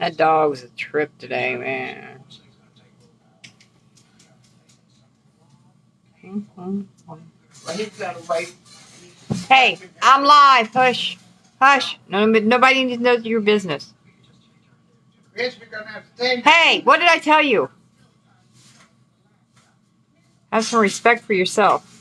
That dog was a trip today, man. Hey, I'm live. Hush. Hush. No, nobody needs to know your business. Hey, what did I tell you? Have some respect for yourself.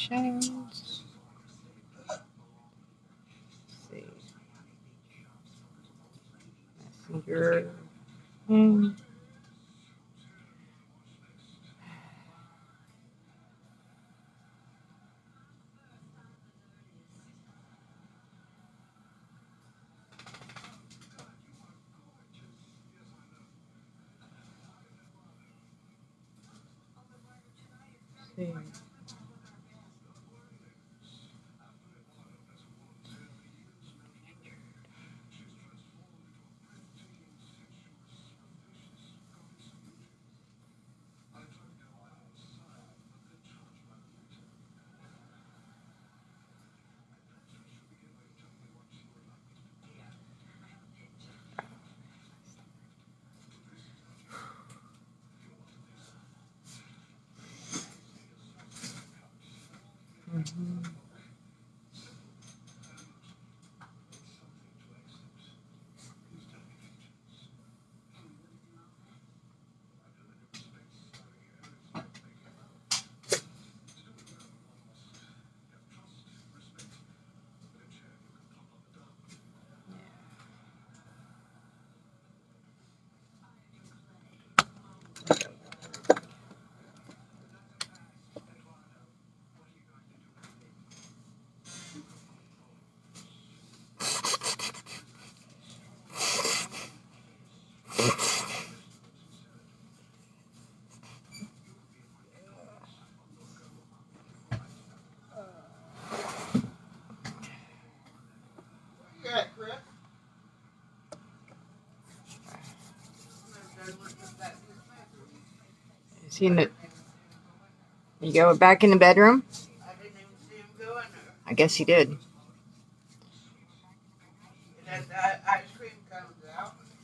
Options. Let's see. Messenger. Hmm. see. Mhm. Seen it. You go back in the bedroom? I guess he did.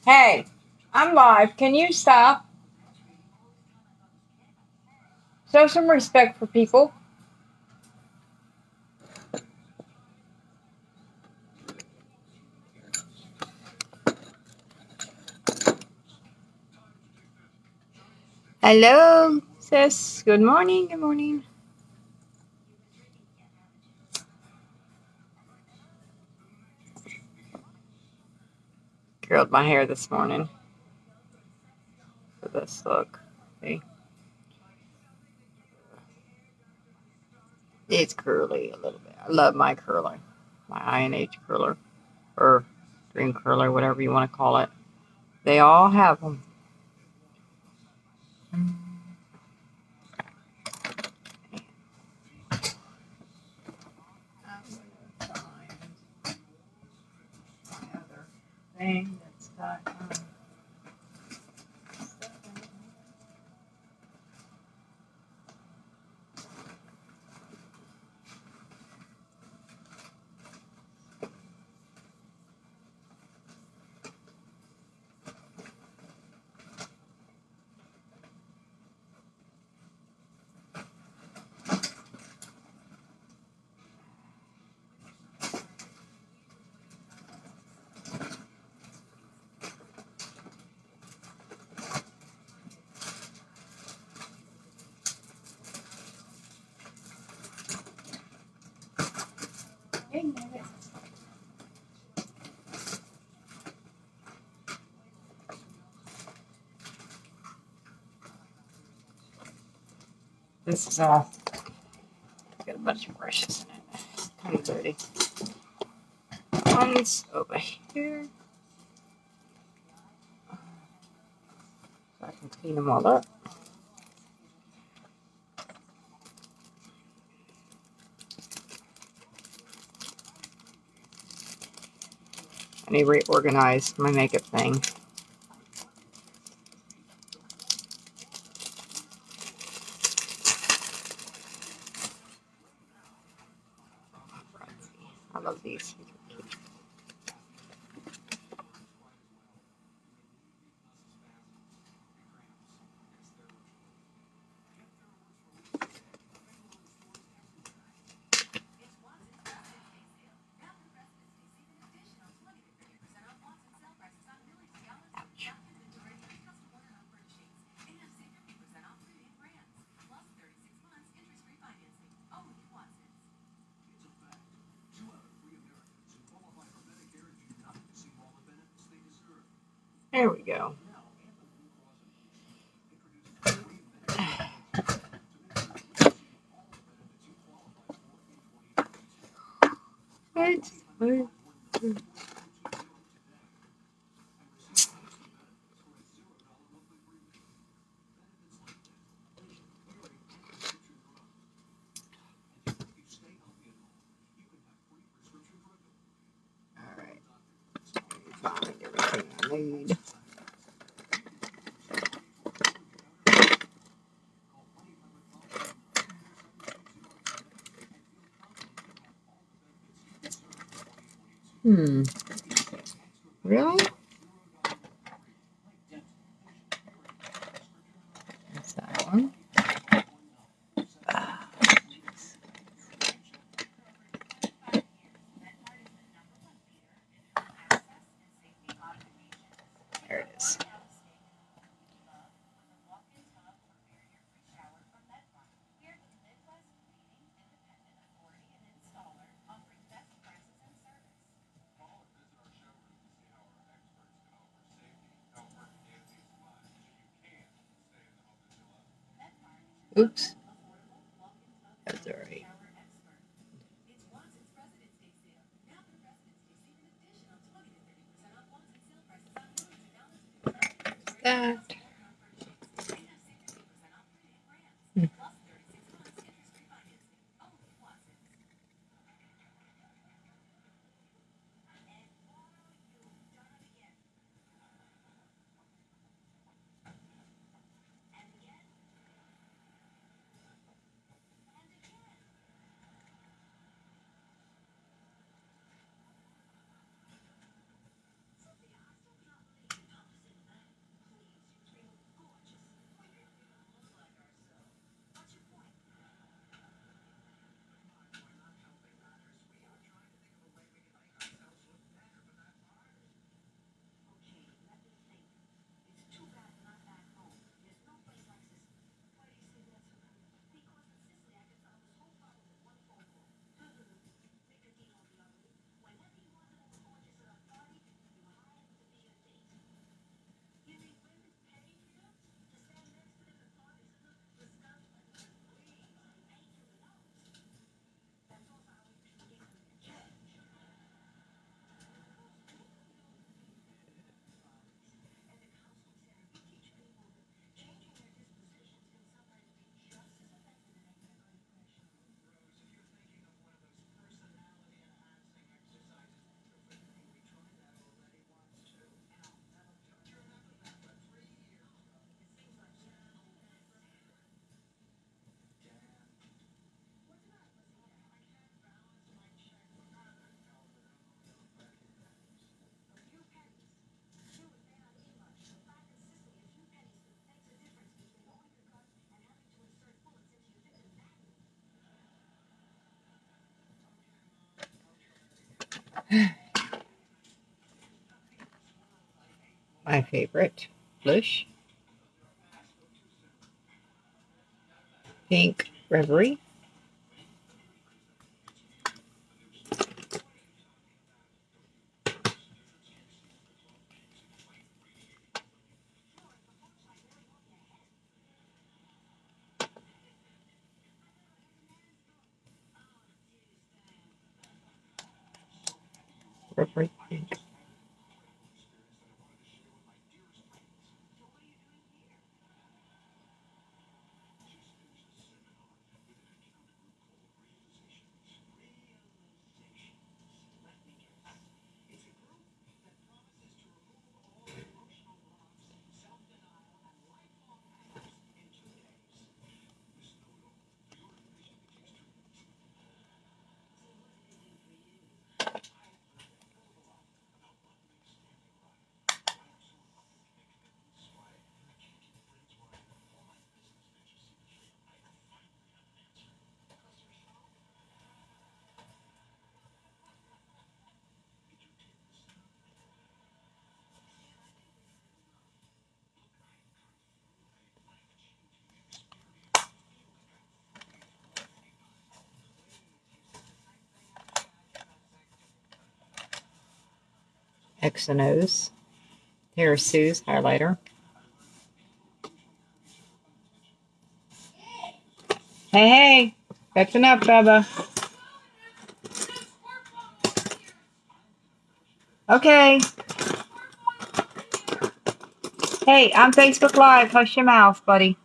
Hey, I'm live. Can you stop? Show some respect for people. Hello, sis. Good morning. Good morning. Curled my hair this morning for this look. See? It's curly a little bit. I love my curler, my I&H curler, or dream curler, whatever you want to call it. They all have them. Thing This is all got a bunch of brushes in it. It's Kind of dirty. One's over here. I can Clean them all up. I need to reorganize my makeup thing. Love these. There we go. Need. Hmm. Really? That. My favorite blush. Pink Reverie. Reverie Pink. X and O's. Here's Sue's highlighter. Hey, hey, catching up, Bubba. Okay. Hey, I'm Facebook Live. Hush your mouth, buddy.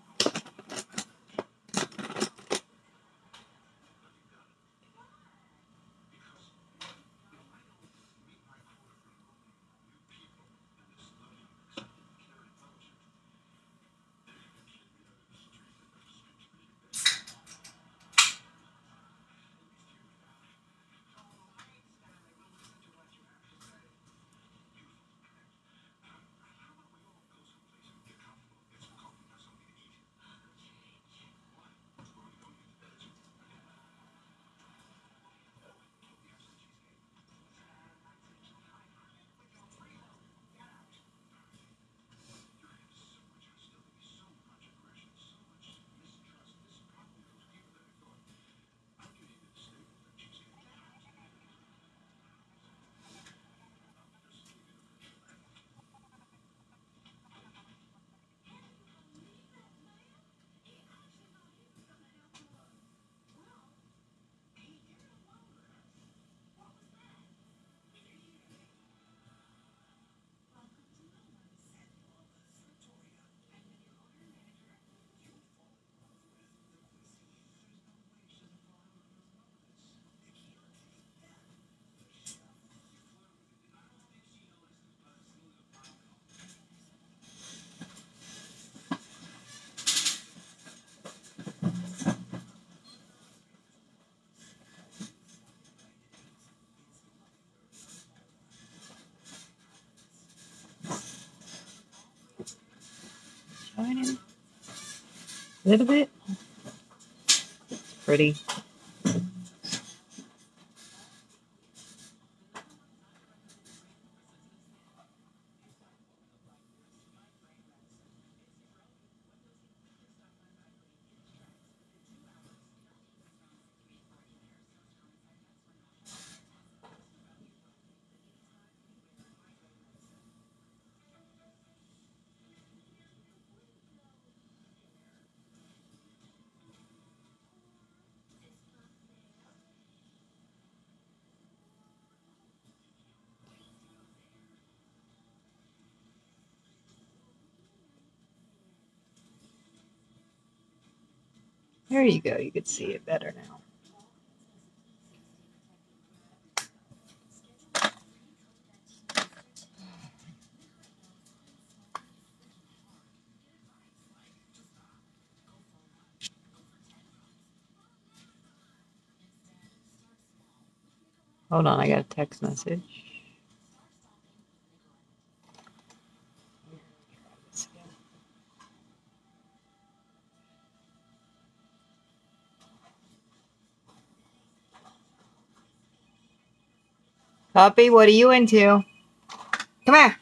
A little bit. It's pretty. There you go. You can see it better now. Hold on, I got a text message. Puppy, what are you into? Come here.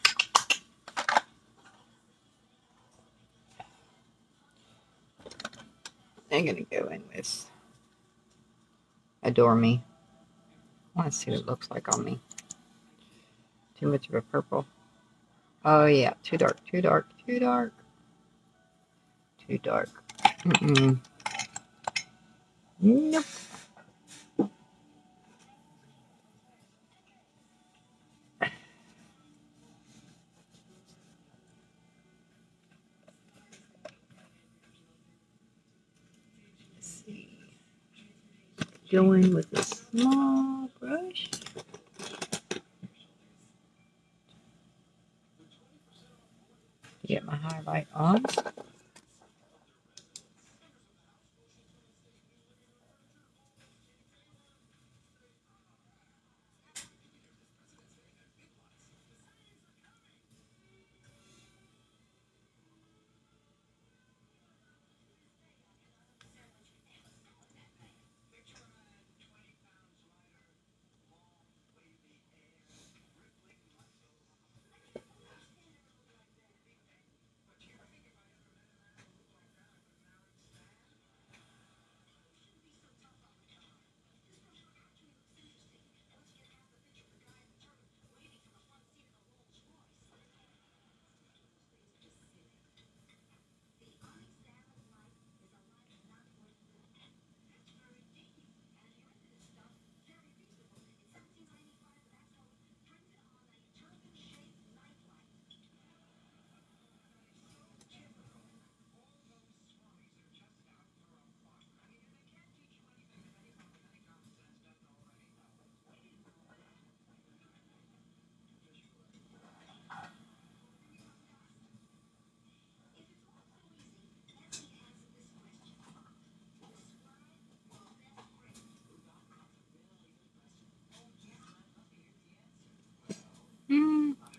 I'm gonna go in with Adore Me. I want to see what it looks like on me. Too much of a purple. Oh yeah, too dark, too dark, too dark. Too dark. Mm-mm. Nope. Go in with a small brush. Get my highlight on.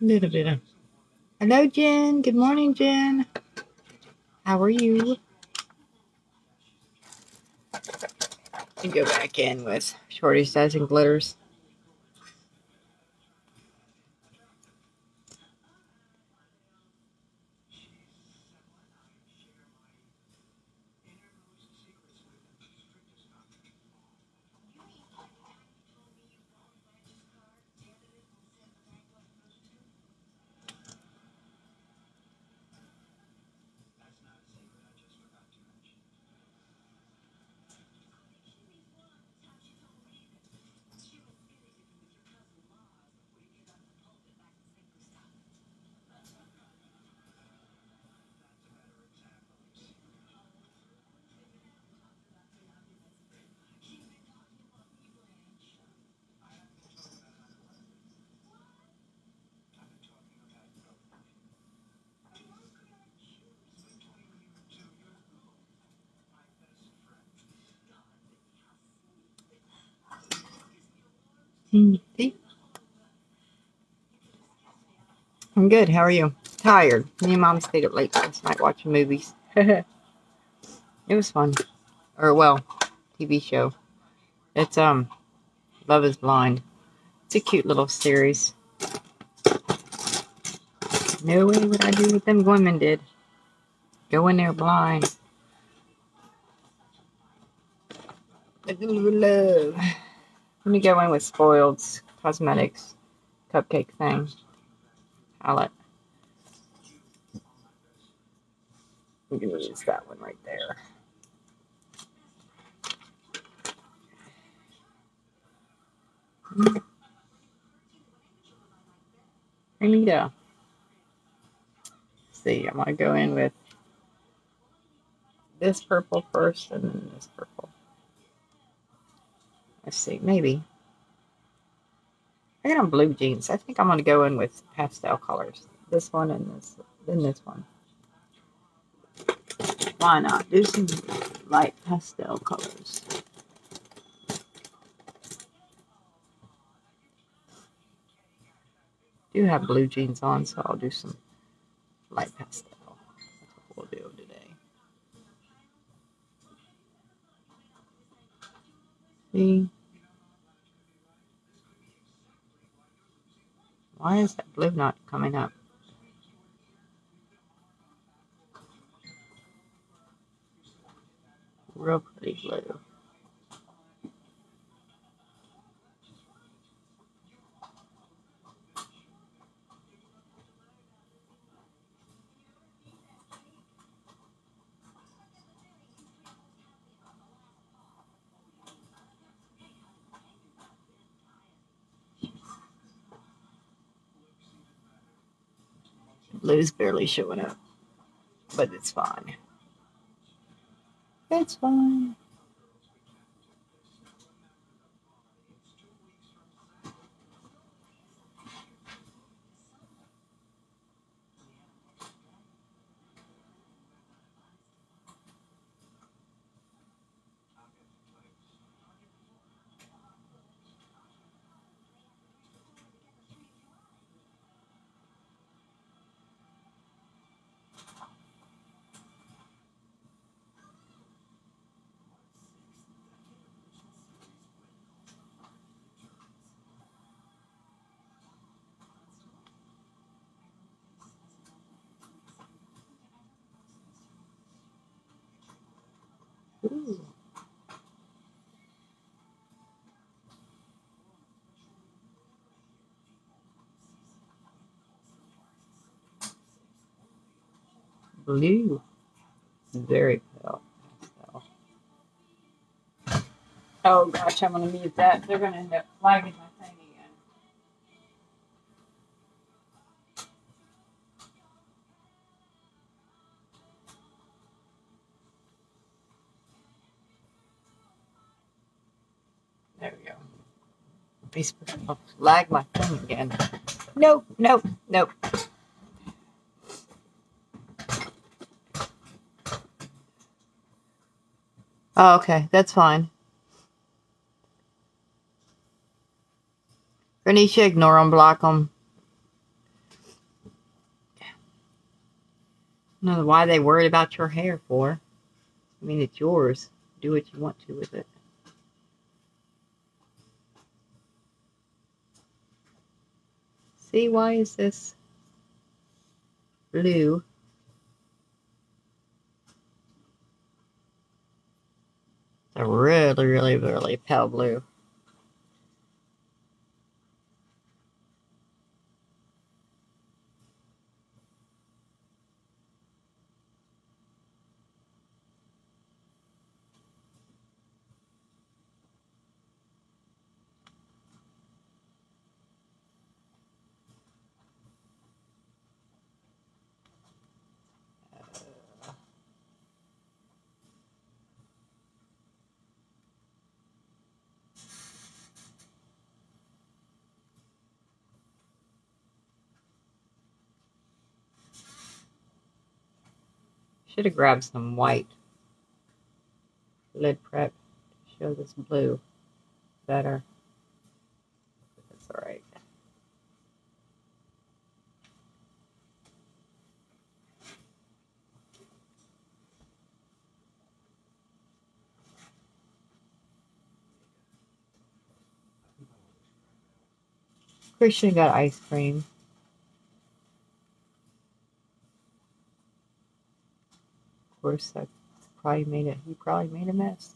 Little bit of. Hello, Jen. Good morning, Jen. How are you? And go back in with Shorty Says and Glitters. I'm good. How are you? Tired. Me and mom stayed up late last night watching movies. it was fun. Or, well, TV show. It's, um, Love is Blind. It's a cute little series. No way would I do what them women did. Go in there blind. Love. Let me go in with Spoiled Cosmetics cupcake thing. Palette. We can use that one right there. Anita. see, I'm going to go in with this purple first and then this purple. Let's see, maybe. I got on blue jeans. I think I'm going to go in with pastel colors. This one and this, then this one. Why not? Do some light pastel colors. do have blue jeans on, so I'll do some light pastel. That's what we'll do today. See? Why is that blue not coming up? Real pretty blue. Blue's barely showing up, but it's fine. It's fine. Ooh. Blue. Very pale. Oh gosh, I'm gonna mute that. They're gonna end up flagging my thing again. There we go. Facebook I'll lag my phone again. Nope, nope, nope. Oh, okay, that's fine. Renisha, ignore them, block them. No, why they worried about your hair for. I mean, it's yours. Do what you want to with it. See, why is this blue? A really, really, really pale blue. Should have grabbed some white lid prep to show this blue better. That's all right. Christian got ice cream. Course, that probably made it. He probably made a mess.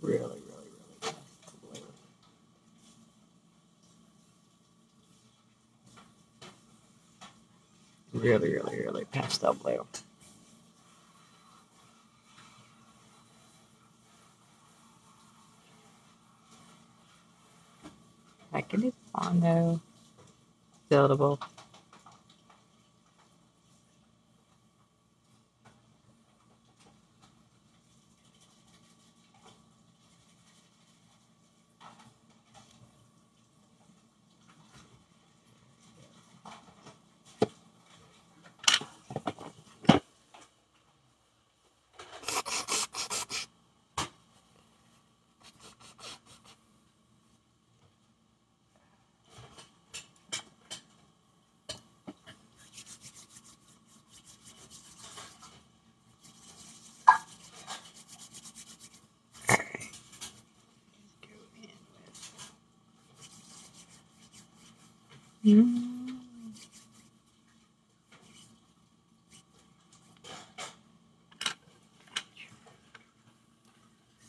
Really, really, really Really, really, really pastel blue. Second is Bondo. Buildable. Mm.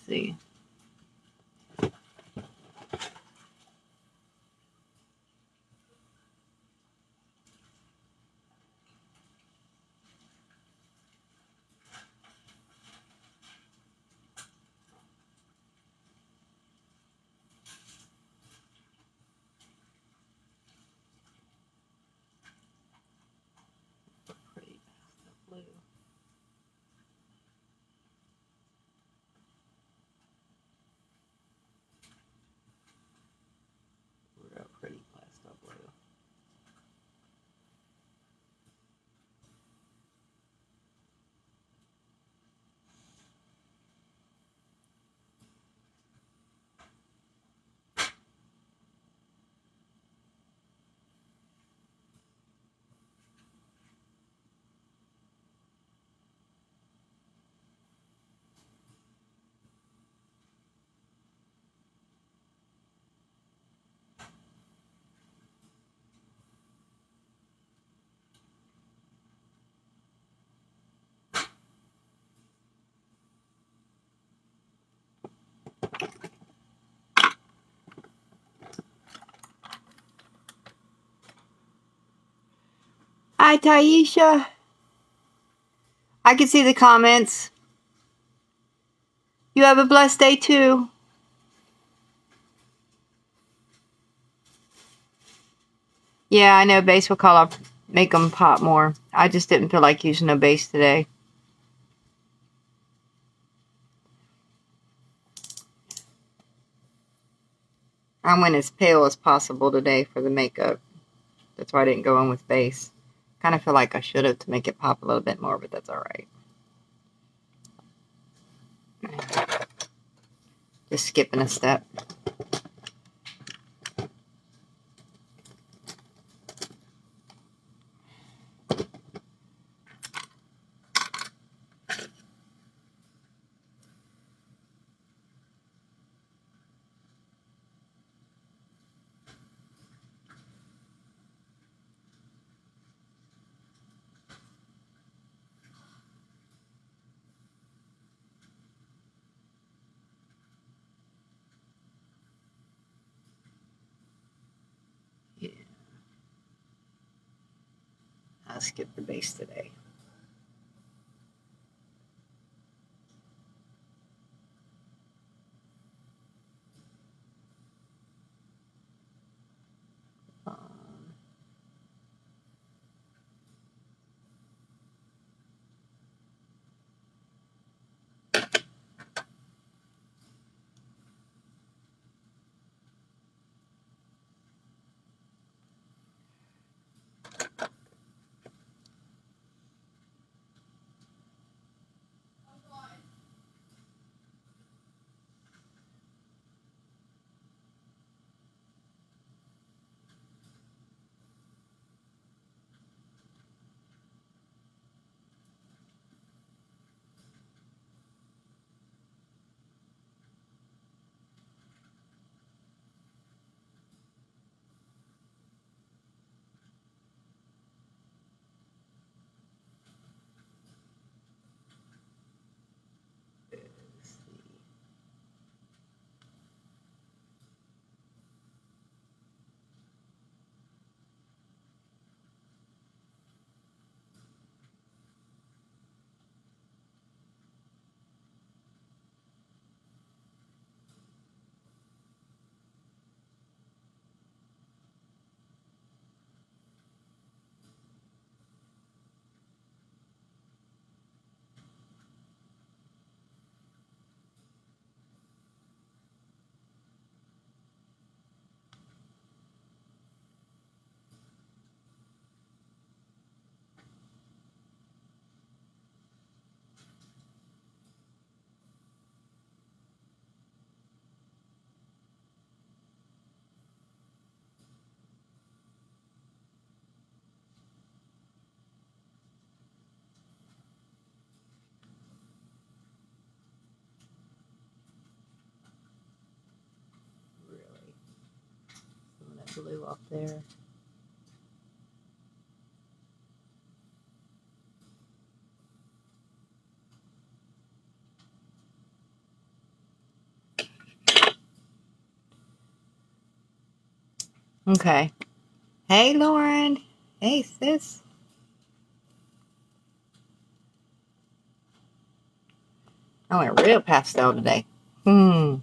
see. Pretty blue. Real pretty pastel blue. Hi, Taisha. I can see the comments. You have a blessed day too. Yeah, I know base will call up, make them pop more. I just didn't feel like using a base today. I went as pale as possible today for the makeup. That's why I didn't go in with base. Kind of feel like I should have to make it pop a little bit more, but that's alright. Just skipping a step. Skip the base today. Blue up there. Okay. Hey, Lauren. Hey, sis. I went real pastel today. Hmm.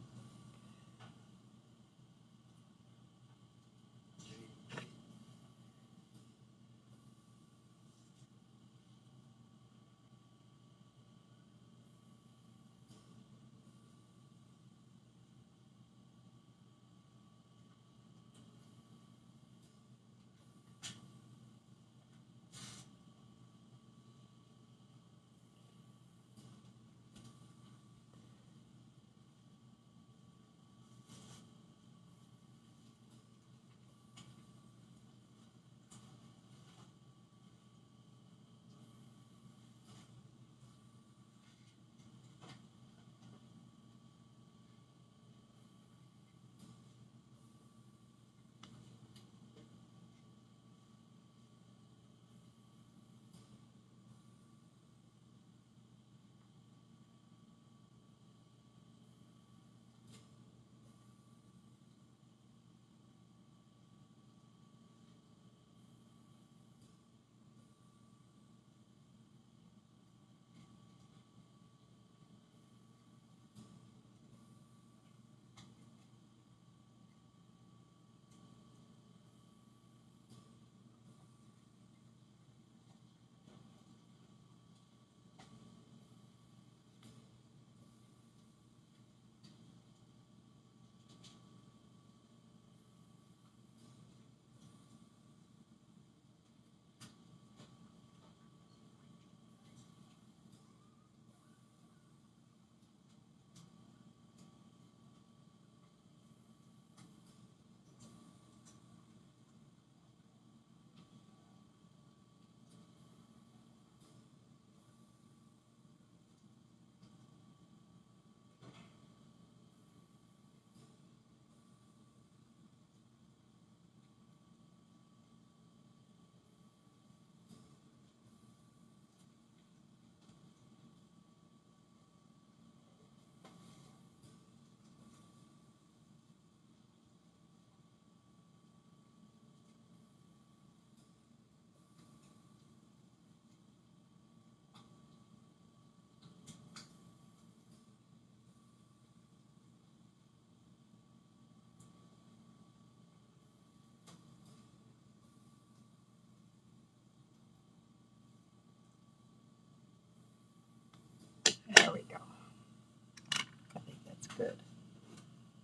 Good.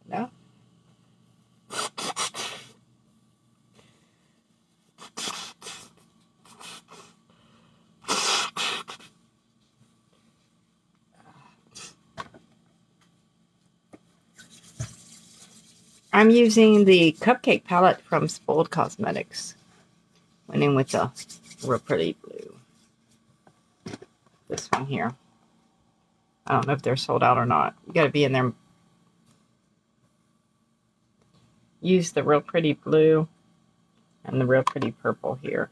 No? I'm using the cupcake palette from Spoiled Cosmetics. Went in with the real pretty blue. This one here. I don't know if they're sold out or not. You got to be in there. Use the real pretty blue and the real pretty purple here.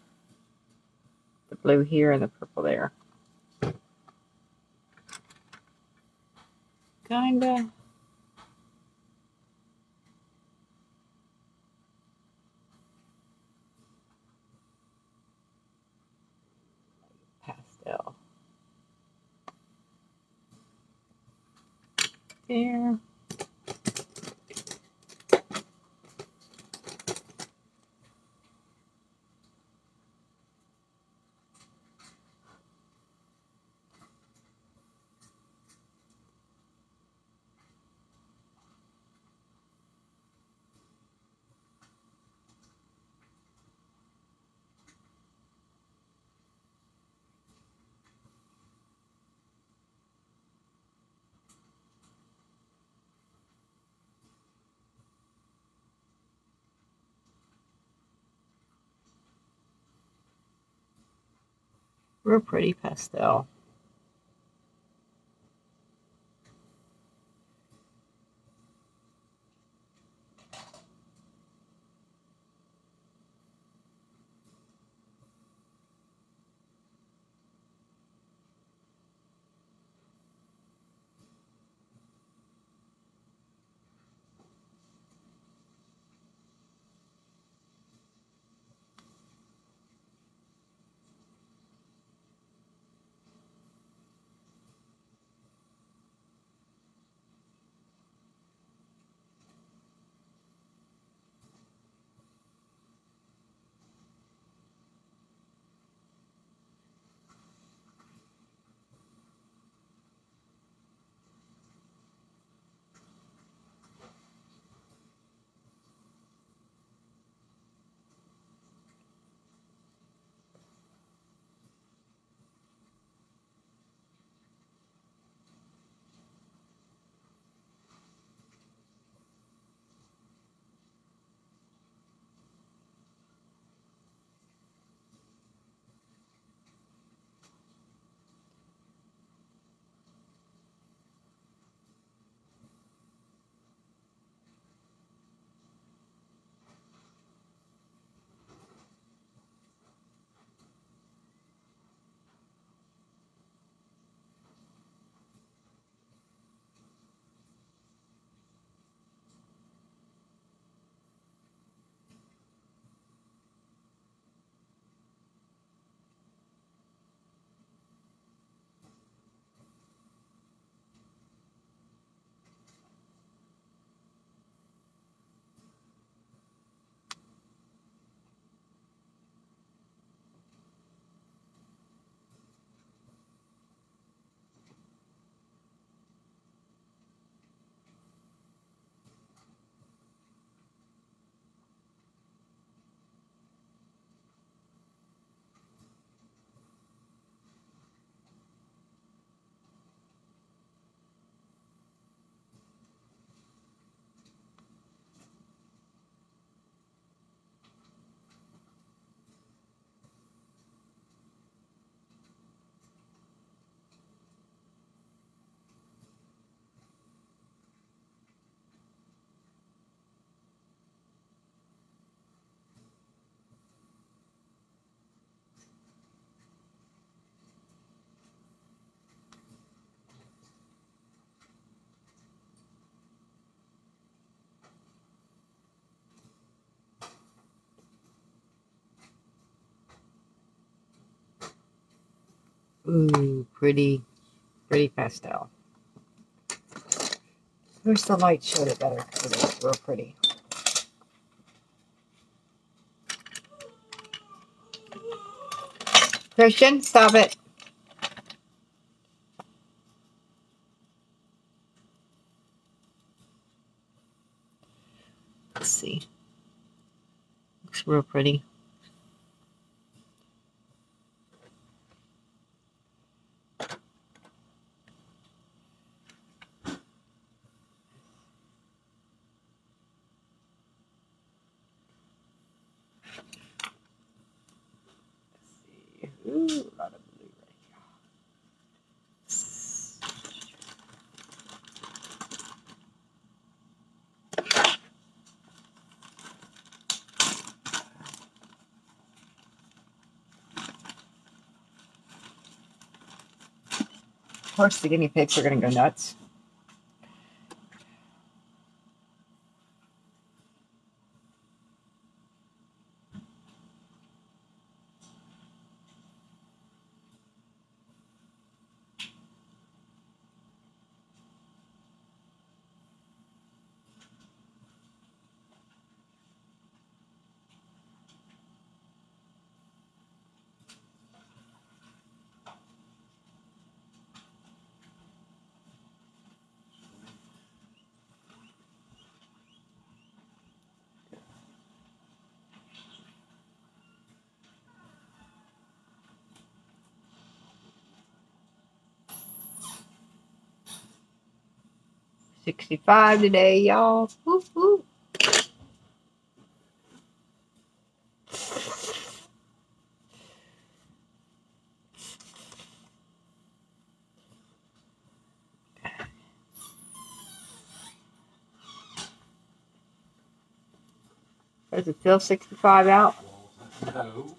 The blue here and the purple there. Kinda. Pastel. There. Real pretty pastel. Ooh, pretty, pretty pastel. Where's the light showed it better it was real pretty. Christian, stop it. Let's see. Looks real pretty. The guinea pigs are going to go nuts. Sixty-five today, y'all. Woo woo. Does it feel 65 out? Well, no,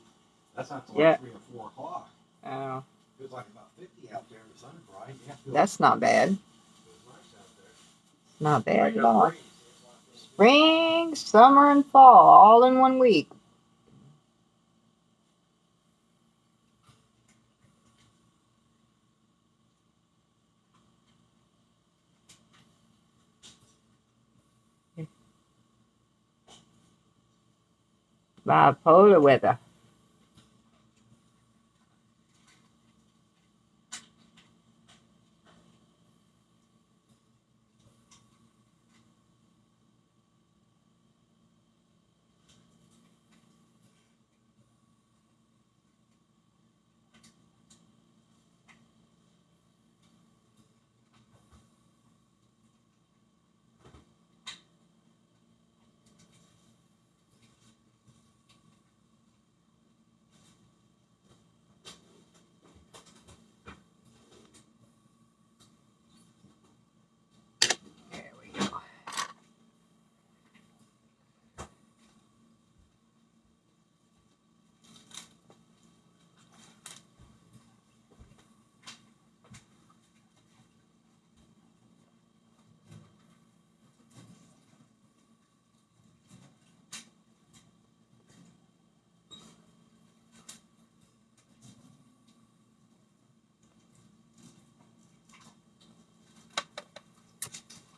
that's not till Yeah. like three or four o'clock. Oh, It was like about fifty out there in the sun, bright. Yeah, it feels- that's not bad. it was nice out there. Not bad at all. Spring, summer, and fall all in one week. Bipolar weather.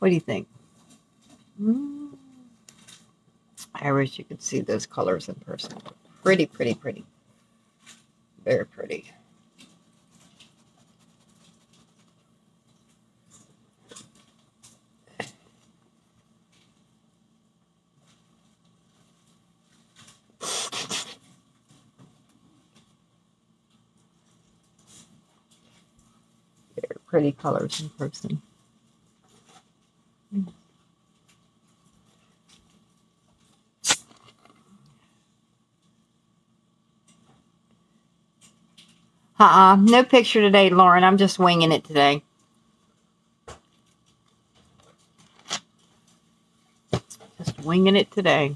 What do you think? Mm. I wish you could see those colors in person. Pretty, pretty, pretty. Very pretty. Pretty colors in person. Uh-uh. No picture today, Lauren. I'm just winging it today. Just winging it today.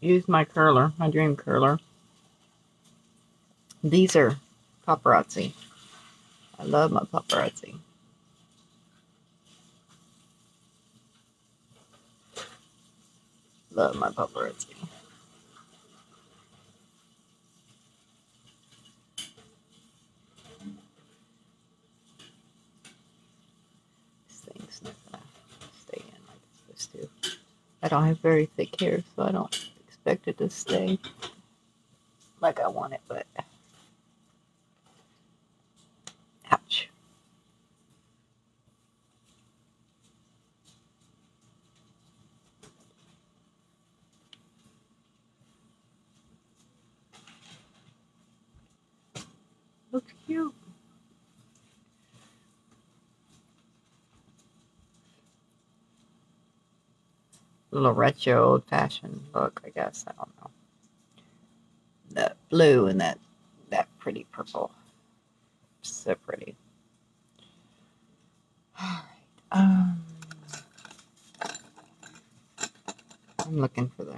Use my curler, my dream curler. These are paparazzi. I love my paparazzi. Love my paparazzi. I don't have very thick hair, so I don't expect it to stay like I want it, but ouch. Looks cute. Little retro old fashioned look, I guess. I don't know. That blue and that that pretty purple. So pretty. Alright. Um I'm looking for the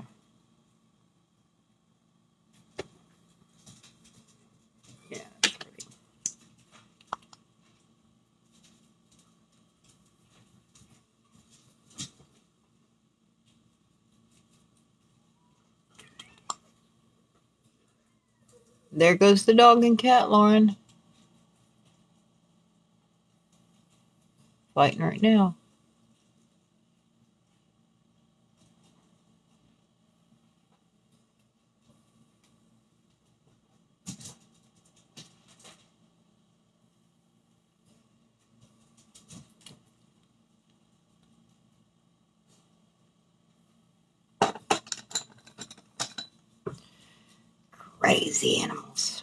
There goes the dog and cat, Lauren. Fighting right now. Crazy animals.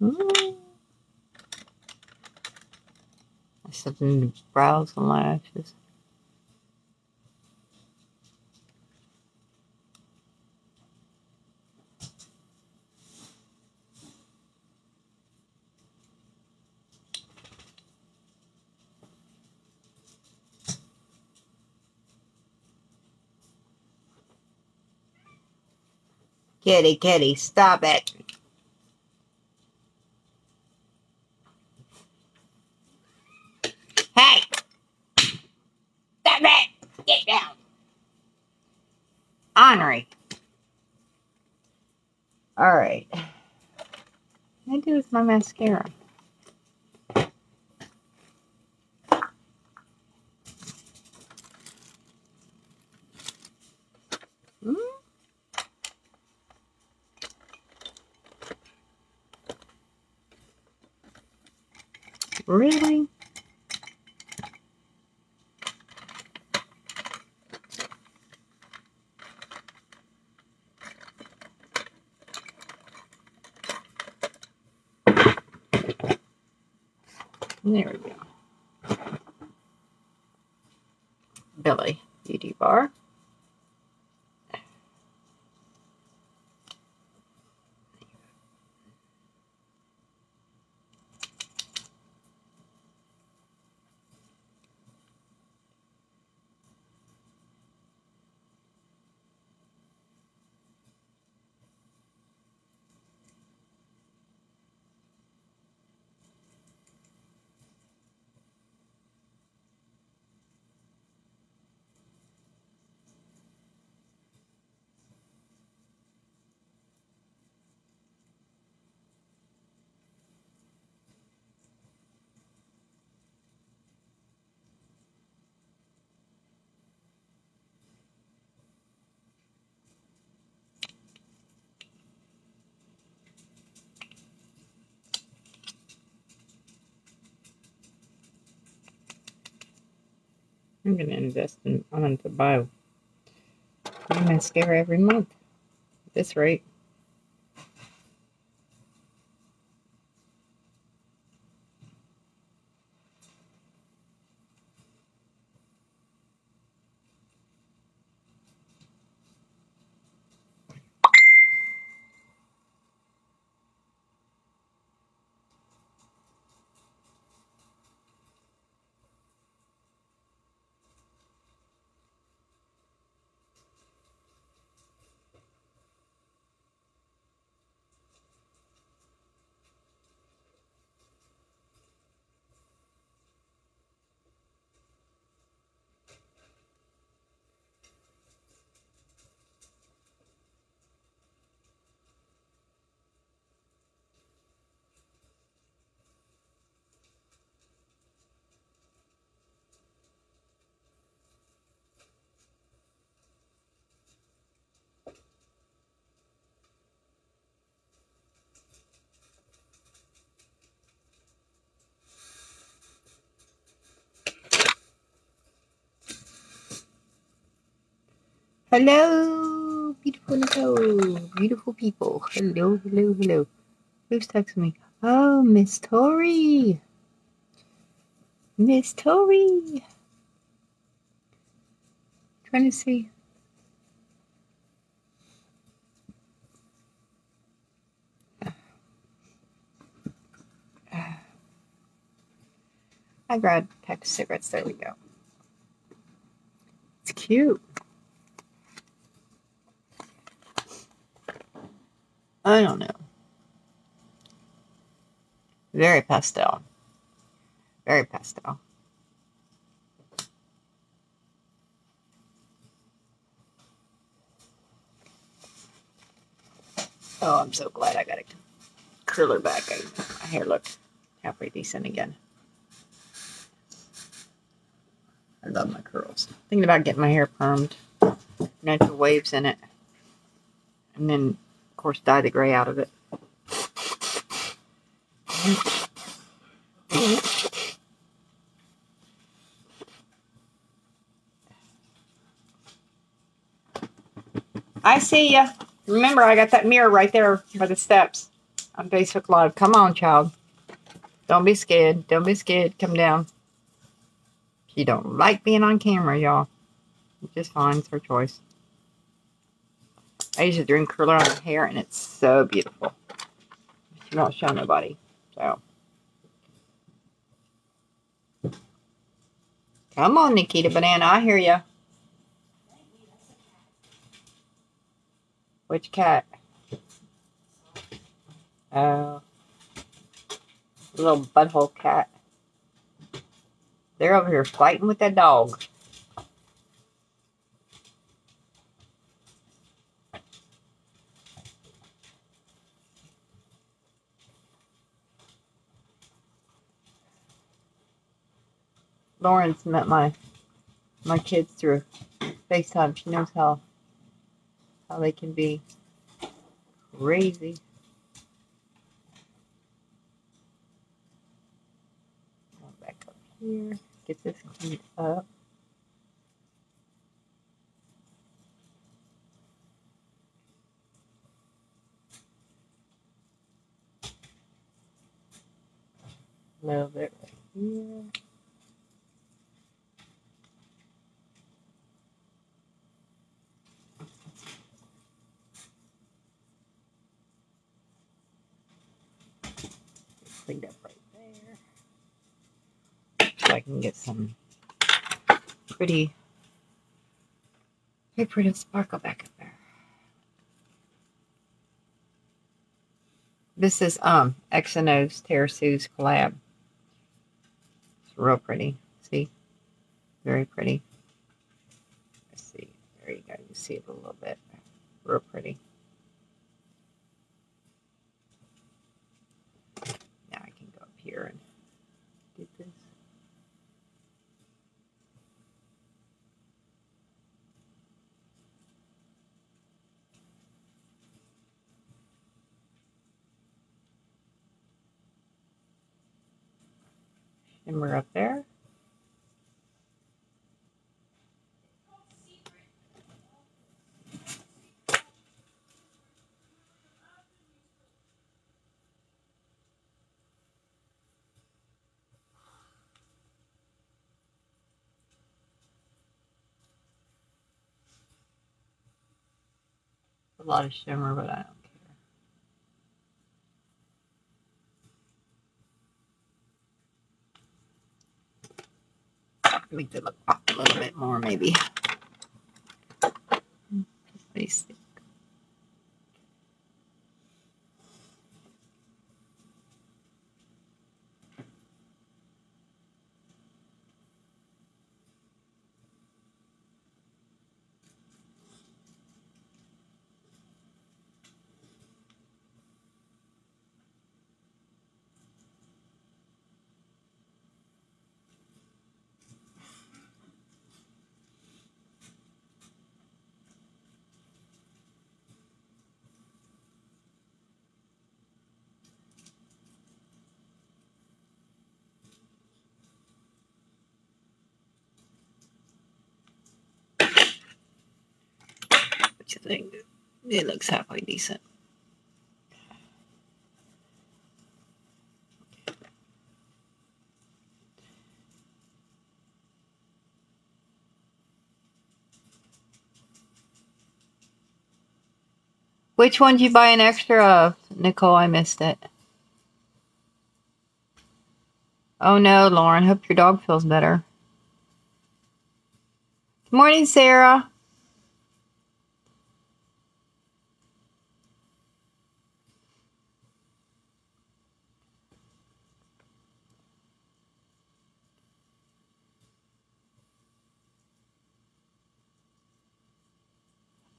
Mm. In brows and lashes. Kitty, kitty, stop it. Hey! Stop it! Get down! Henri. Alright. What I do with my mascara? Hmm? Really? There we go. Billy Beauty Bar. I'm gonna invest in I'm going to buy new mascara every month. At this rate. Hello, beautiful hello, beautiful people. Hello, hello, hello. Who's texting me? Oh, Miss Tori. Miss Tori. trying to see. I grabbed a pack of cigarettes. There we go. It's cute. I don't know. Very pastel. Very pastel. Oh, I'm so glad I got a curler back. I, my hair looked halfway decent again. I love my curls. Thinking about getting my hair permed. Natural waves in it. And then, course, dye the gray out of it. I see ya. Remember, I got that mirror right there by the steps on Facebook Live. Come on, child. Don't be scared. Don't be scared. Come down. She don't like being on camera, y'all. Is fine. It's her choice. I use a dream curler on her hair, and it's so beautiful. She don't show nobody. So. Come on, Nikita Banana. I hear ya. Which cat? Oh. Little butthole cat. They're over here fighting with that dog. Lauren's met my my kids through FaceTime. She knows how how they can be crazy. Back up here. Get this cleaned up. Little bit right here. Cleaned up right there. So I can get some pretty, pretty pretty sparkle back up there. This is um X and O's Terra Sue's collab. It's real pretty. See? Very pretty. Let's see. There you go. You see it a little bit. Real pretty. Now I can go up here and get this. Shimmer up there. A lot of shimmer, but I don't care. Make it look a little bit more, maybe. Basic. What you think it looks halfway decent. Which one did you buy an extra of? Nicole, I missed it. Oh no, Lauren. Hope your dog feels better. Good morning, Sarah.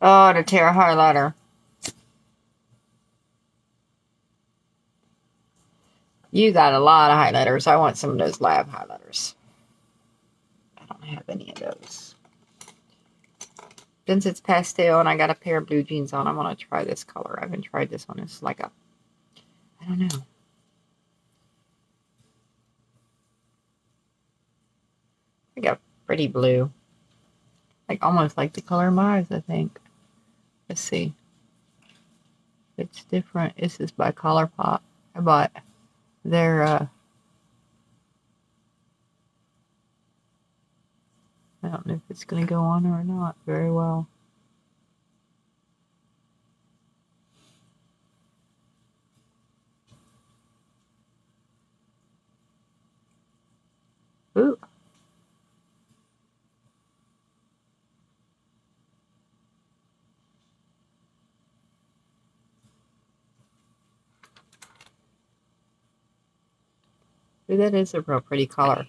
Oh, the Terra highlighter. You got a lot of highlighters. I want some of those lab highlighters. I don't have any of those. Since it's pastel and I got a pair of blue jeans on, I'm going to try this color. I haven't tried this one. It's like a, I don't know. I got pretty blue. Like almost like the color of my eyes, I think. Let's see. It's different. This is by ColourPop. I bought their, uh, I don't know if it's going to go on or not very well. Ooh. Ooh, that is a real pretty color.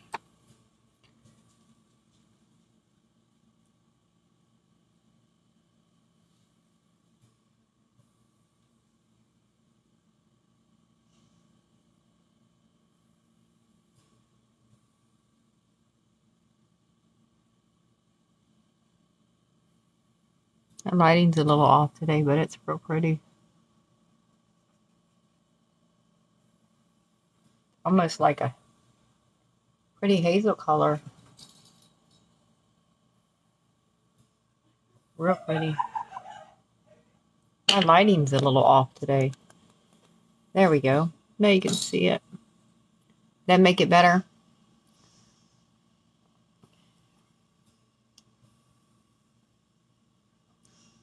The lighting's a little off today, but it's real pretty. Almost like a pretty hazel color. Real pretty. My lighting's a little off today. There we go. Now you can see it. That make it better?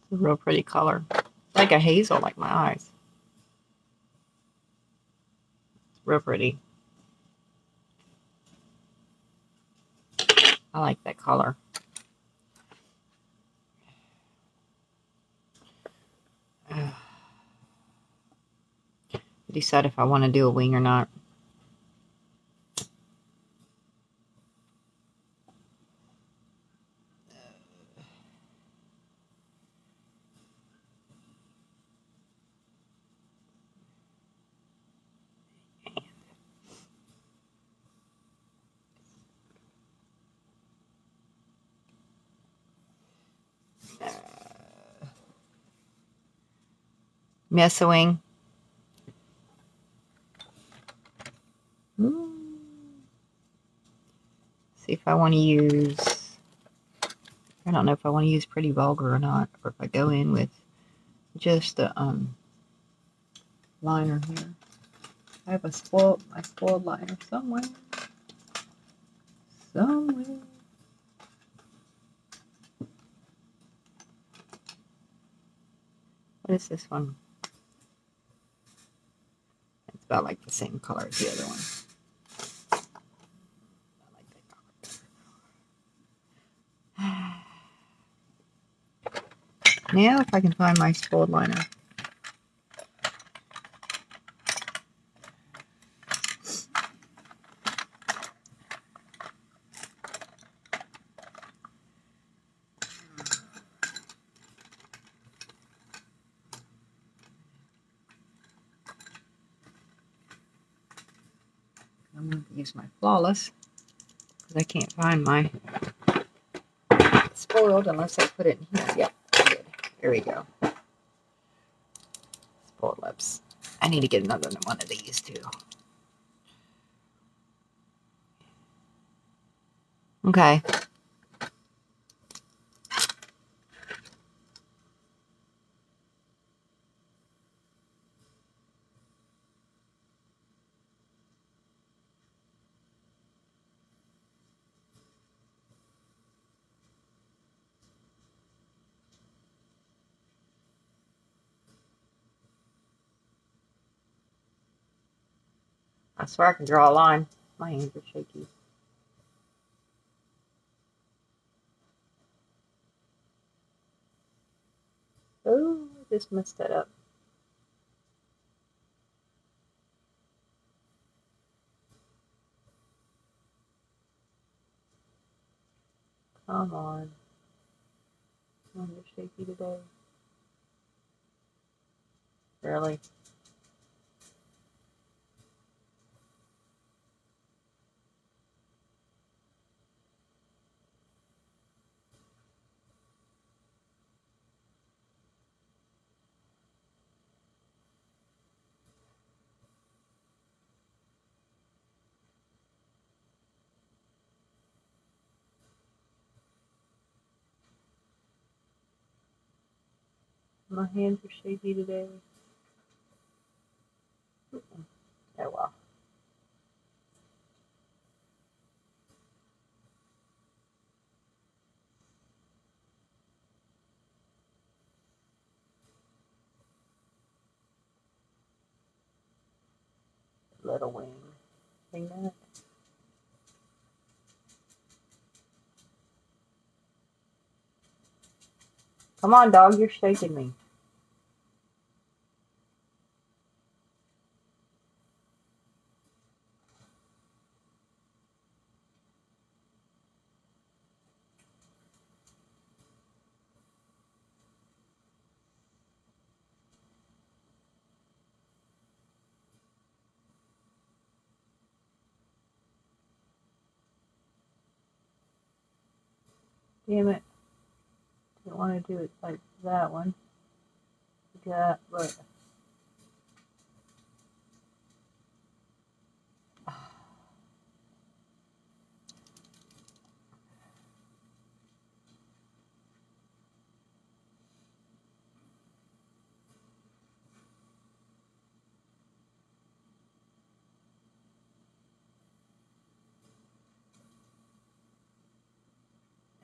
It's a real pretty color. Like a hazel, like my eyes. It's real pretty. I like that color. decide if I want to do a wing or not. Mesa wing. Hmm. See if I want to use, I don't know if I want to use Pretty Vulgar or not, or if I go in with just a um, liner here. I have a spoiled, my spoiled liner somewhere. Somewhere. What is this one? About like the same color as the other one. Now if I can find my spoiled liner. I'm going to use my flawless because I can't find my spoiled unless I put it in here. Yep, did. There we go. Spoiled lips. I need to get another one of these too. Okay. Swear I can draw a line. My hands are shaky. Oh, I just messed that up. Come on. I'm shaky today. Really? My hands are shaky today. Oh well. Little wing. Hang that. Come on, dog, you're shaking me. Damn it. Didn't want to do it like that one. Yeah, but.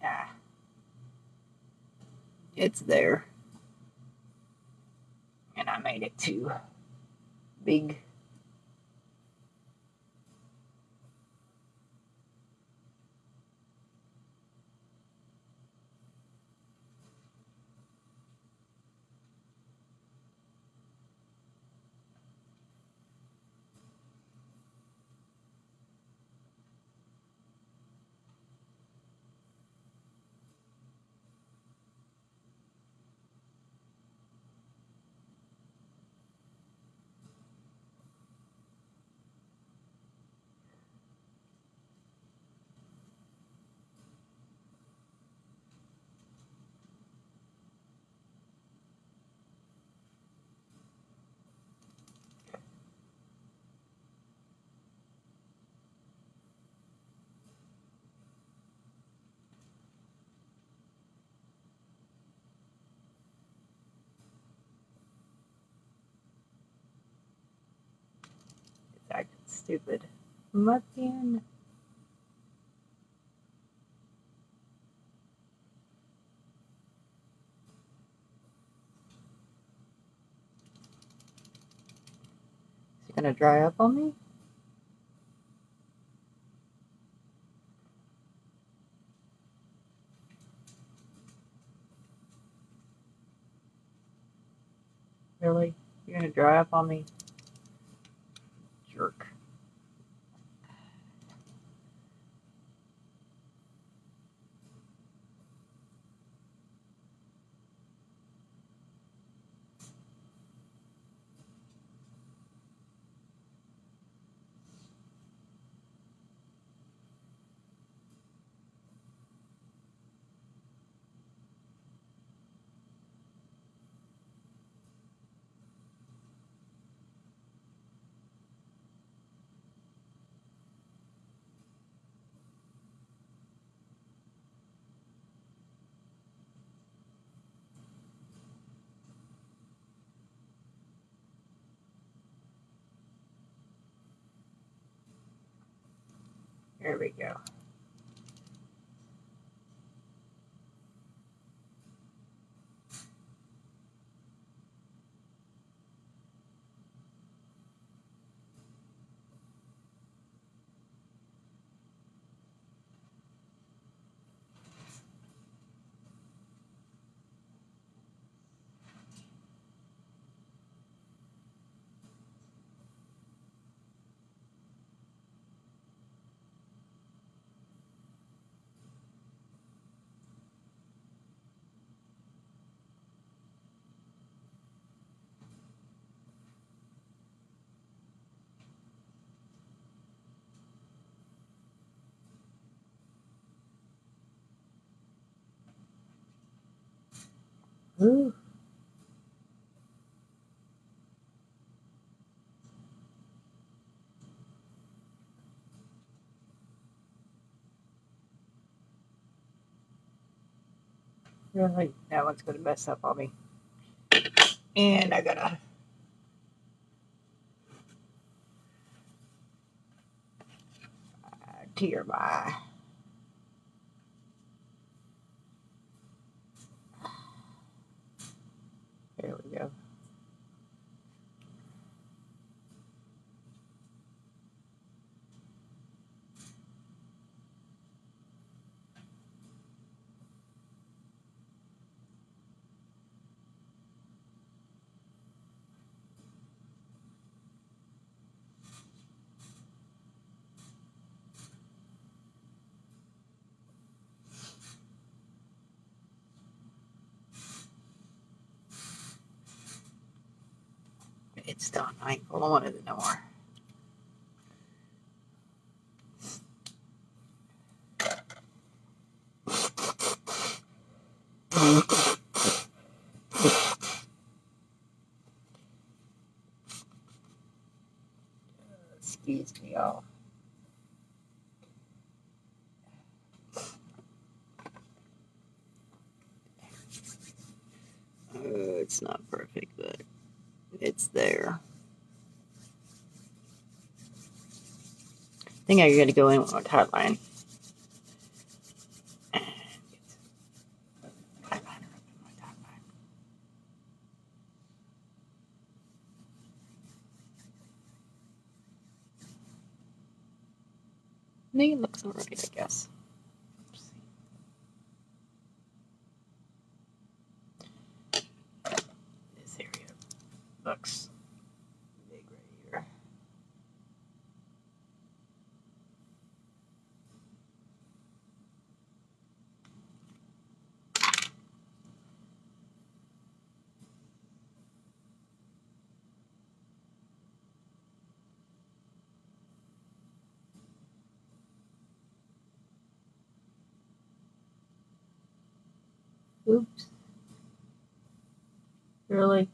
Ah. It's there. And I made it too big. It's acting stupid. Muffin. Is it gonna dry up on me? Really? You're gonna dry up on me? There we go. Really? That one's gonna mess up on me. And I gotta tear my there we go. Done. I ain't pulling it no more. Excuse me, y'all. Uh, it's not perfect, but it's there. I think I gotta go in with my tight line. And get some tight liner up in my tight line. I think it looks alright, I guess. Let's see. This area looks big right here. Oops. Really?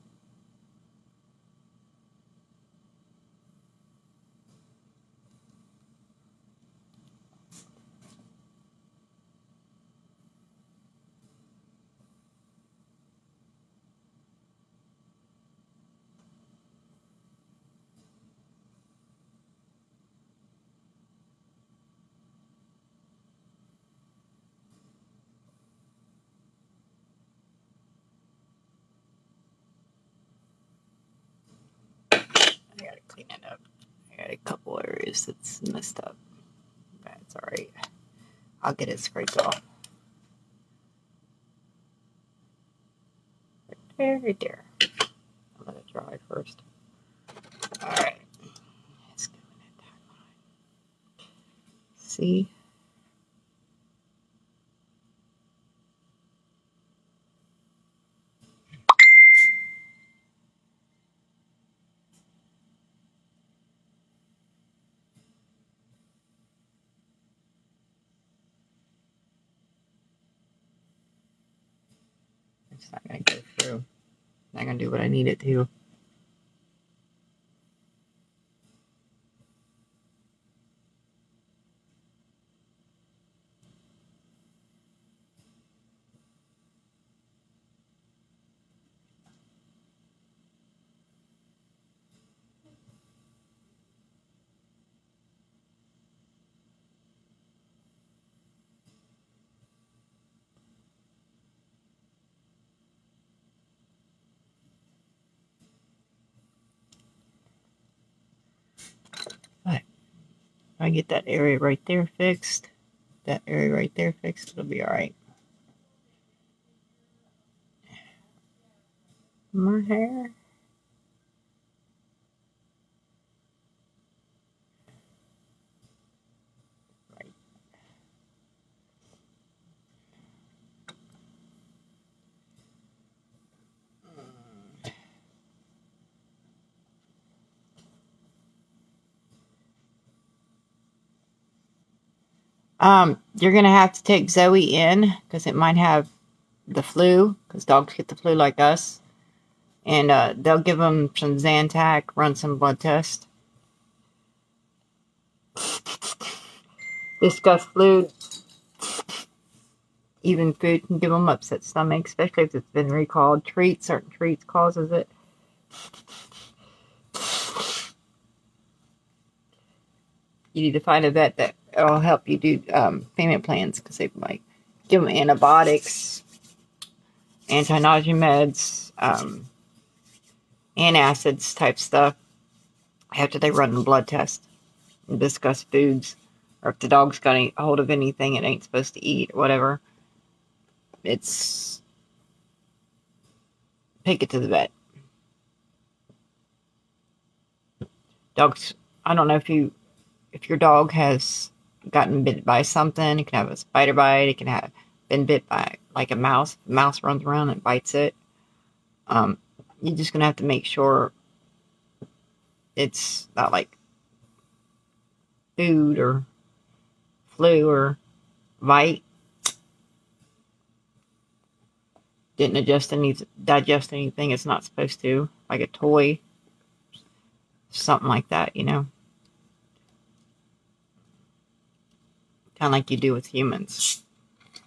I gotta clean it up. I got a couple areas that's messed up. That's alright. I'll get it scraped off. Right there, right there. I'll let it dry first. Alright. See? Not gonna go through. Not gonna do what I need it to. Get that area right there fixed, that area right there fixed, it'll be alright. My hair. Um, you're gonna have to take Zoe in because it might have the flu because dogs get the flu like us, and uh, they'll give them some Zantac, run some blood tests. Discuss flu. Even food can give them upset stomach, especially if it's been recalled. Treats, certain treats causes it. You need to find a vet that will help you do um, payment plans because they might give them antibiotics, anti-nausea meds, um, antacids type stuff after they run the blood test and discuss foods or if the dog's got a hold of anything it ain't supposed to eat or whatever. It's take it to the vet. Dogs, I don't know if you if your dog has gotten bit by something, it can have a spider bite, it can have been bit by like a mouse. The mouse runs around and bites it. Um, you're just gonna have to make sure it's not like food or flu or bite. Didn't adjust any digest anything it's not supposed to, like a toy, something like that, you know. Kind of like you do with humans.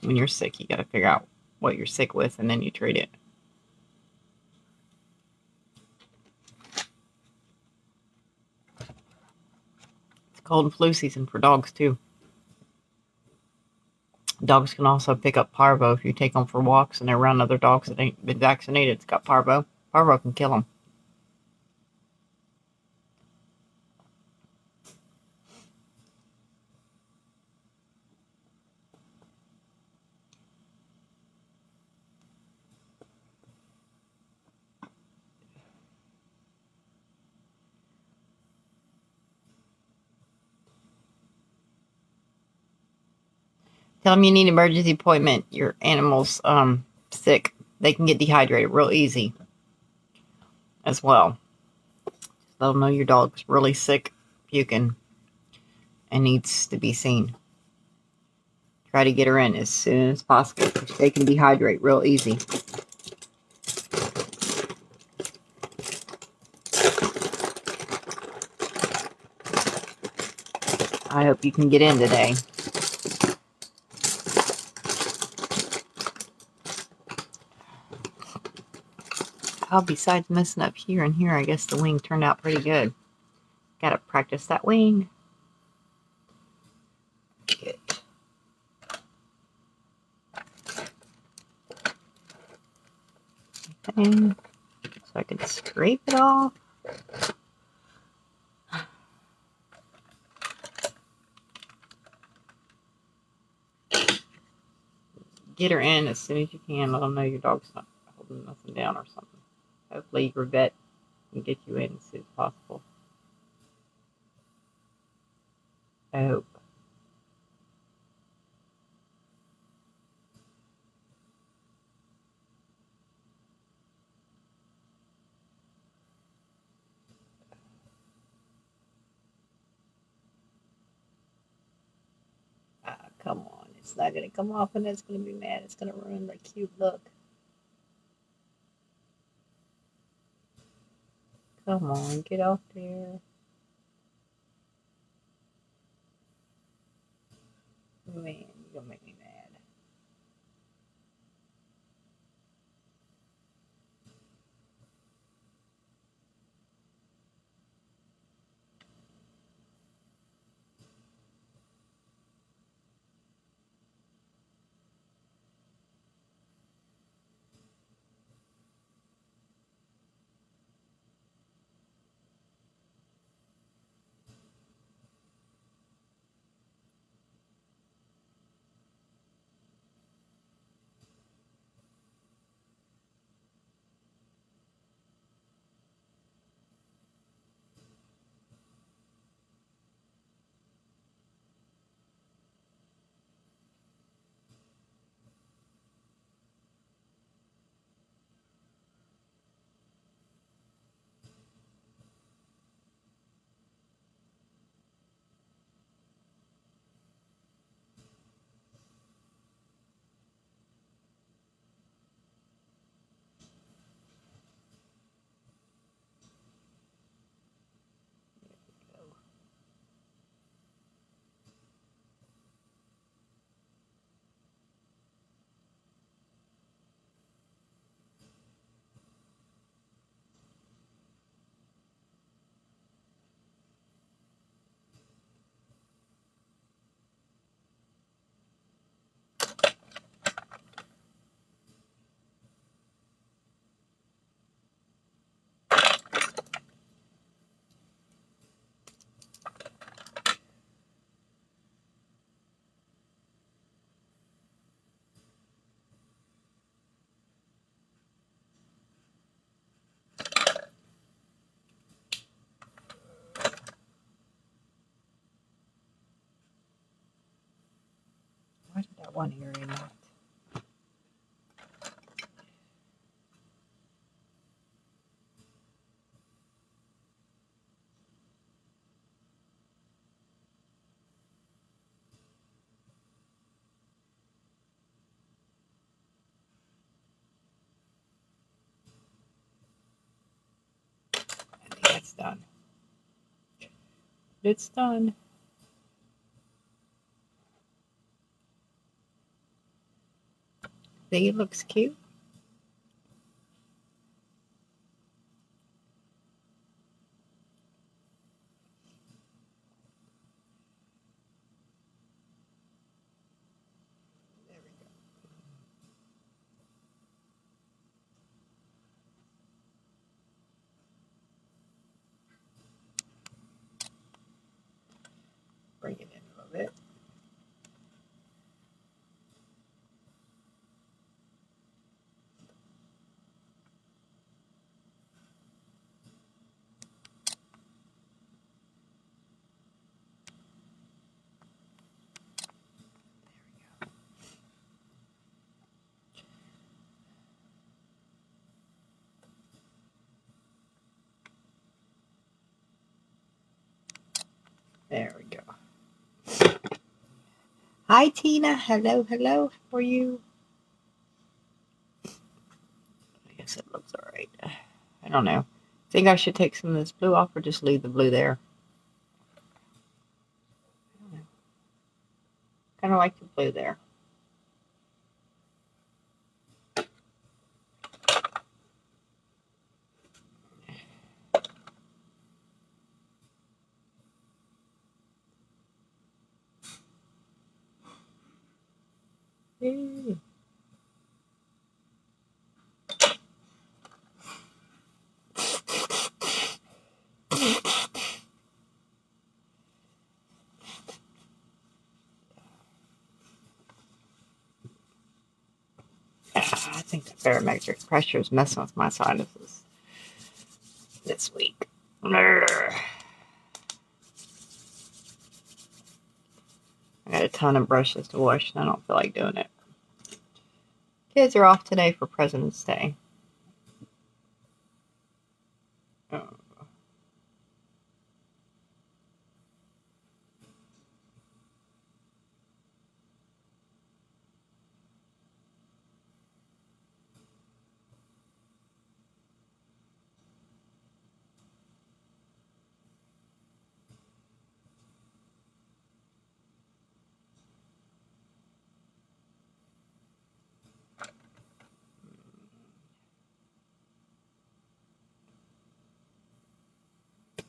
When you're sick, you got to figure out what you're sick with and then you treat it. It's cold and flu season for dogs, too. Dogs can also pick up parvo if you take them for walks and they're around other dogs that ain't been vaccinated. It's got parvo. Parvo can kill them. Tell them you need emergency appointment. Your animal's um, sick. They can get dehydrated real easy as well. Let them know your dog's really sick, puking, and needs to be seen. Try to get her in as soon as possible they can dehydrate real easy. I hope you can get in today. Well, besides messing up here and here, I guess the wing turned out pretty good. Gotta practice that wing. Good. Okay. So I can scrape it off. Get her in as soon as you can. Let them know your dog's not holding nothing down or something. Hopefully vet can get you in as soon as possible. I hope. Ah, come on. It's not going to come off and it's going to be mad. It's going to ruin the cute look. Come on, get off there. Man, one area left. I think that's done. It's done. It looks cute? Bring it in There we go. Hi, Tina. Hello, hello. How are you? I guess it looks all right. I don't know. Think I should take some of this blue off or just leave the blue there? I don't know. Kind of like the blue there. Yay. Yeah, I think pressure is messing with my sinuses this week. I got a ton of brushes to wash and I don't feel like doing it. Kids are off today for President's Day.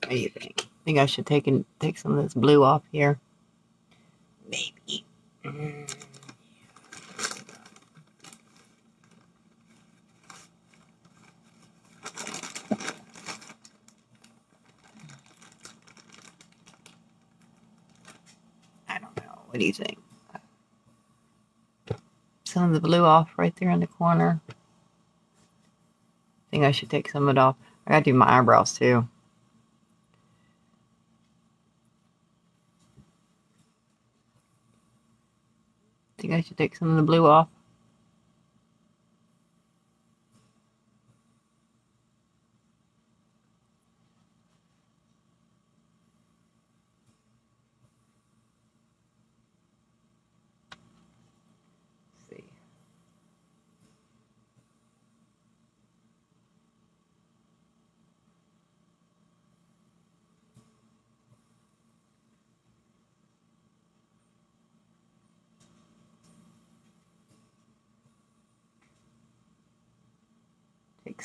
What do you think? I Think I should take and take some of this blue off here? Maybe. I don't know. What do you think? Some of the blue off right there in the corner. I Think I should take some of it off. I gotta do my eyebrows too. Of the blue off.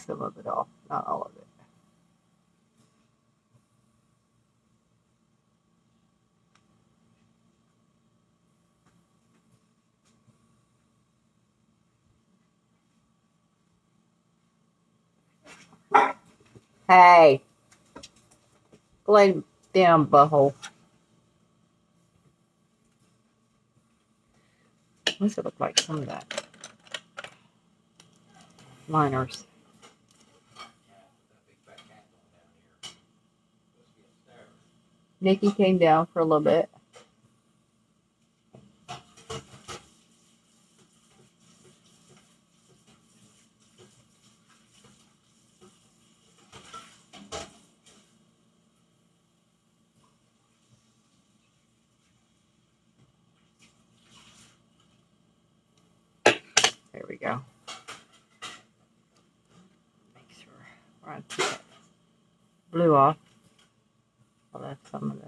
Some of it off, not all of it. Hey. Lay down, butthole. What does it look like? Some of that. Liners. Nikki came down for a little bit. we go. Make sure we're on keep that blue off. Well, that's some of the.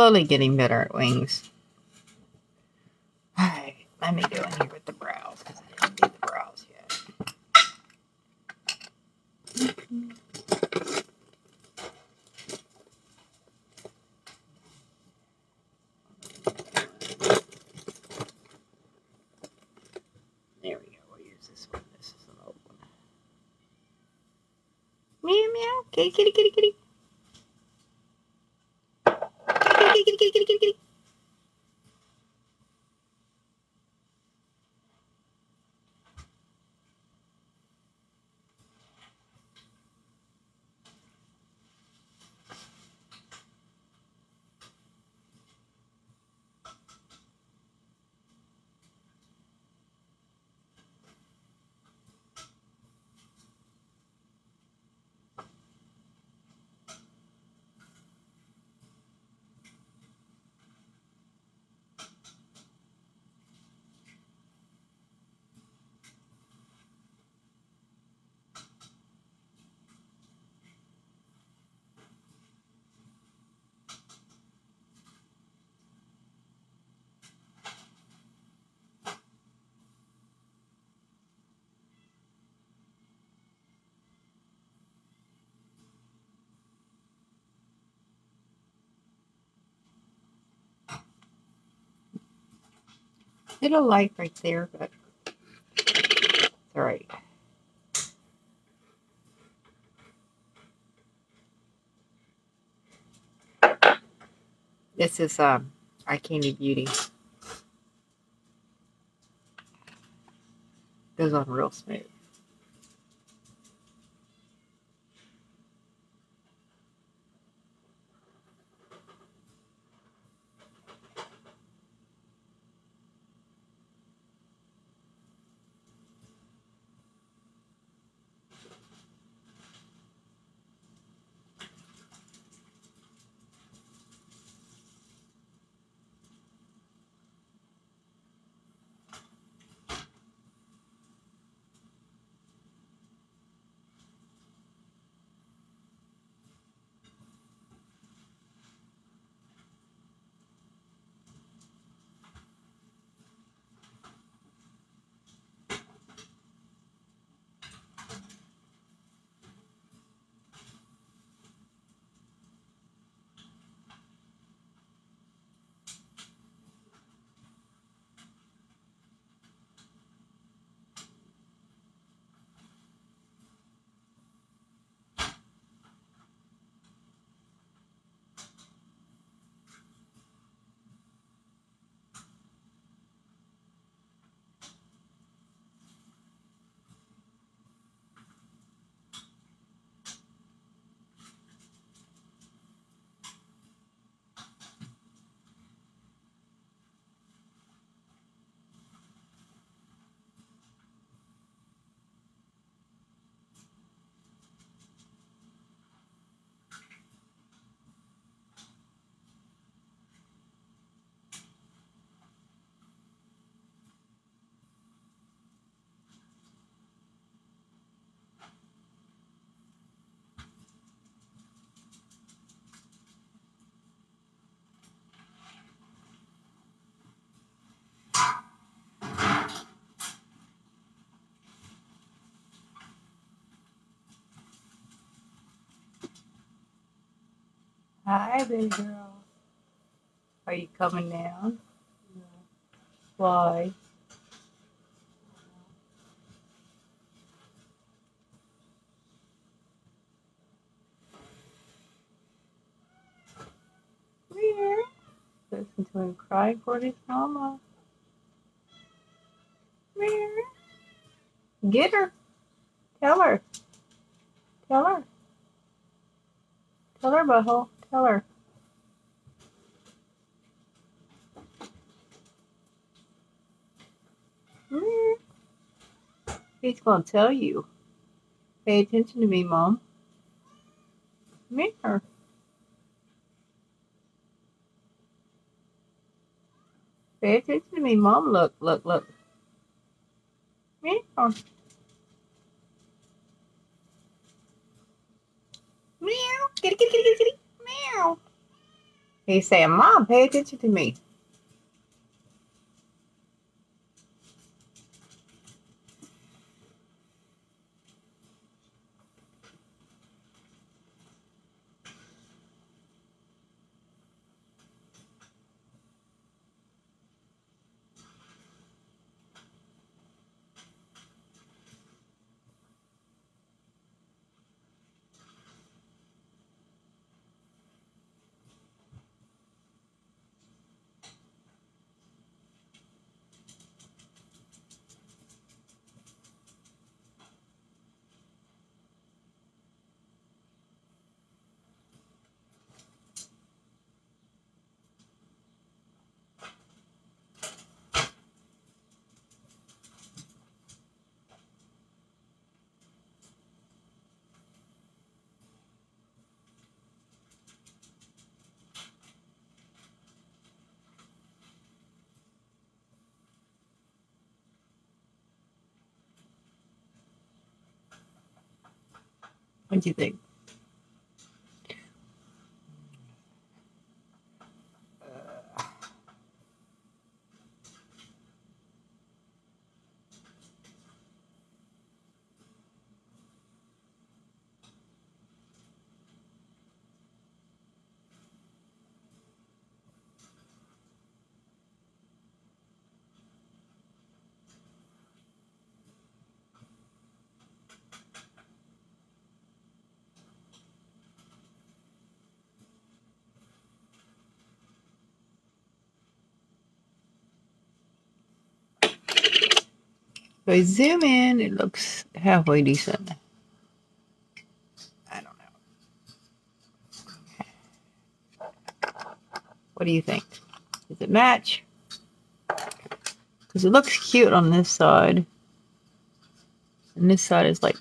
Slowly getting better at wings. Alright, let me go in here with the brows because I didn't do the brows yet. There we go. We'll use this one. This is an old one. Meow meow. Kitty kitty kitty kitty. Kitty kitty kitty kitty kitty kitty. Little light right there, but all right. This is um, Eye Candy Beauty. Goes on real smooth. Hi, big girl. Are you coming down? No. Why? Where? Listen to him cry for his mama. Where? Get her. Tell her. Tell her. Tell her, butthole color. Mm. He's going to tell you. Pay attention to me, Mom. Come here. Pay attention to me, Mom. Look, look, look. Meow. Meow. Kitty, kitty, kitty, kitty, kitty. Meow. He's saying, Mom, pay attention to me. What do you think? If I zoom in, it looks halfway decent. I don't know. What do you think? Does it match? Because it looks cute on this side. And this side is like